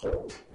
cold.